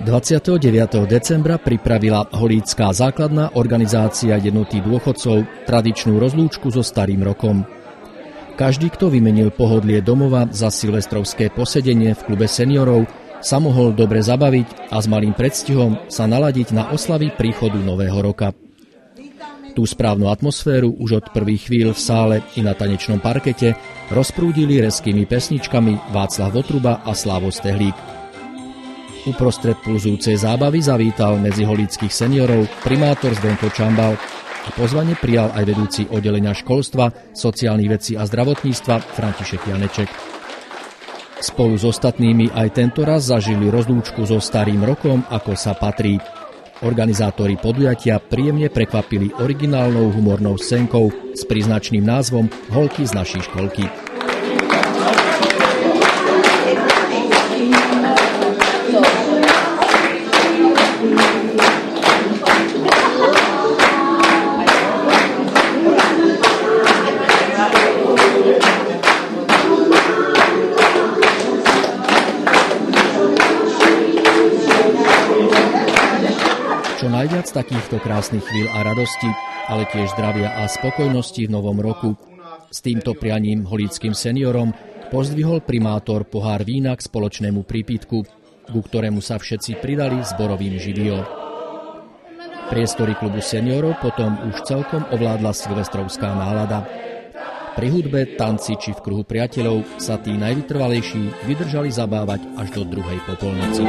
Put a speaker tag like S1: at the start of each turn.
S1: 29. decembra pripravila Holícká základná organizácia jednoty dôchodcov tradičnú rozlúčku so starým rokom. Každý, kto vymenil pohodlie domova za silvestrovské posedenie v klube seniorov, sa mohol dobre zabaviť a s malým predstihom sa naladiť na oslavy príchodu nového roka. Tú správnu atmosféru už od prvých chvíľ v sále i na tanečnom parkete rozprúdili reskými pesničkami Václav Votruba a Slávo Stehlík. Uprostred pulzúcej zábavy zavítal medzi holických seniorov primátor Zdenko Čambal a pozvanie prijal aj vedúci oddelenia školstva, sociálnych vecí a zdravotníctva František Janeček. Spolu s ostatnými aj tento raz zažili rozlúčku so starým rokom, ako sa patrí. Organizátori podujatia príjemne prekvapili originálnou humornou scénkou s príznačným názvom Holky z našej školky. Čo najviac takýchto krásnych chvíľ a radosti, ale tiež zdravia a spokojnosti v novom roku. S týmto prianím holíckým seniorom pozdvihol primátor pohár vína k spoločnému prípitku, ku ktorému sa všetci pridali s borovým živio. Priestory klubu seniorov potom už celkom ovládla silvestrovská nálada. Pri hudbe, tanci či v kruhu priateľov sa tí najvytrvalejší vydržali zabávať až do druhej popolnoci.